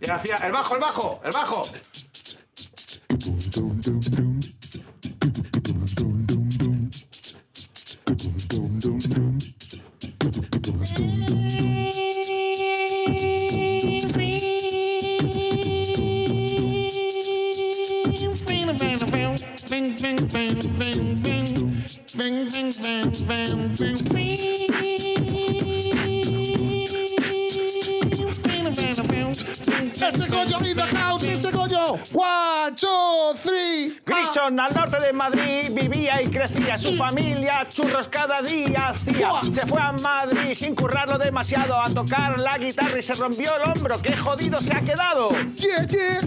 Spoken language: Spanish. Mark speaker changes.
Speaker 1: Y el bajo, el bajo, el bajo.
Speaker 2: Ese Goyo in the house, ese Goyo. One, two, three.
Speaker 3: Grison, al norte de Madrid, vivía y crecía. Su familia churros cada día hacía. Se fue a Madrid sin currarlo demasiado a tocar la guitarra y se rompió el hombro. ¡Qué jodido se ha quedado!
Speaker 2: Yeah, yeah.